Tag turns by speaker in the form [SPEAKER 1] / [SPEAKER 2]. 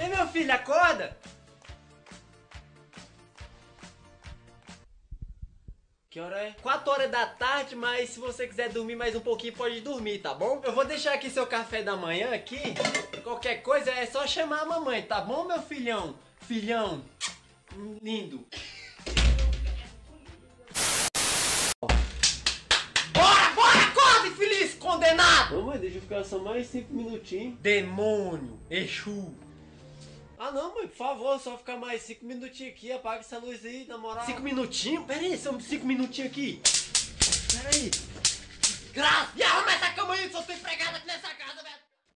[SPEAKER 1] Ei, meu filho, acorda! Que hora é? 4 horas da tarde, mas se você quiser dormir mais um pouquinho, pode dormir, tá bom? Eu vou deixar aqui seu café da manhã aqui. Qualquer coisa é só chamar a mamãe, tá bom, meu filhão? Filhão. Lindo. Bora, bora, acorda, infeliz, condenado!
[SPEAKER 2] Mamãe, deixa eu ficar só mais 5 minutinhos.
[SPEAKER 1] Demônio, Exu. Ah não, mãe, por favor, só ficar mais 5 minutinhos aqui, apaga essa luz aí, na moral. 5 minutinhos? Pera aí, são 5 minutinhos aqui. Pera aí. Graça,